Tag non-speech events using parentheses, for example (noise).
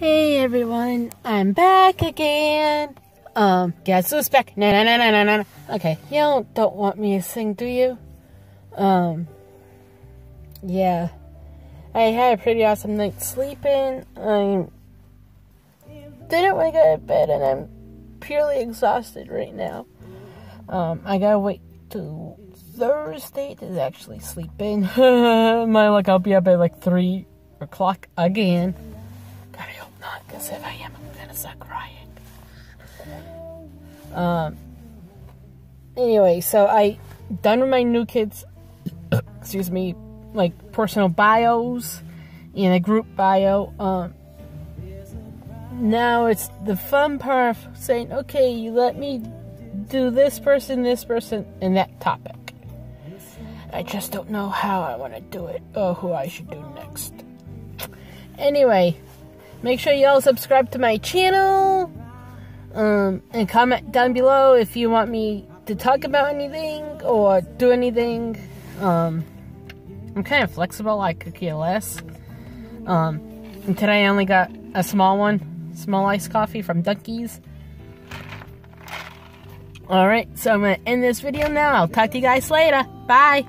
Hey everyone, I'm back again. Um, guess who's back? No, no, no, no, no, no. Okay, you don't, don't want me to sing, do you? Um, yeah. I had a pretty awesome night sleeping. I didn't to go to bed and I'm purely exhausted right now. Um, I gotta wait till Thursday to actually sleep in. (laughs) My luck, I'll be up at like 3 o'clock again. Because if I am, I'm gonna start crying. Um, anyway, so I done with my new kids, excuse me, like personal bios in a group bio. Um, now it's the fun part of saying, okay, you let me do this person, this person, and that topic. I just don't know how I want to do it or who I should do next. Anyway, make sure y'all subscribe to my channel. Um, and comment down below if you want me to talk about anything or do anything. Um, I'm kind of flexible, I could care less. Um, and today I only got a small one, small iced coffee from Dunkies. Alright, so I'm going to end this video now. I'll talk to you guys later. Bye.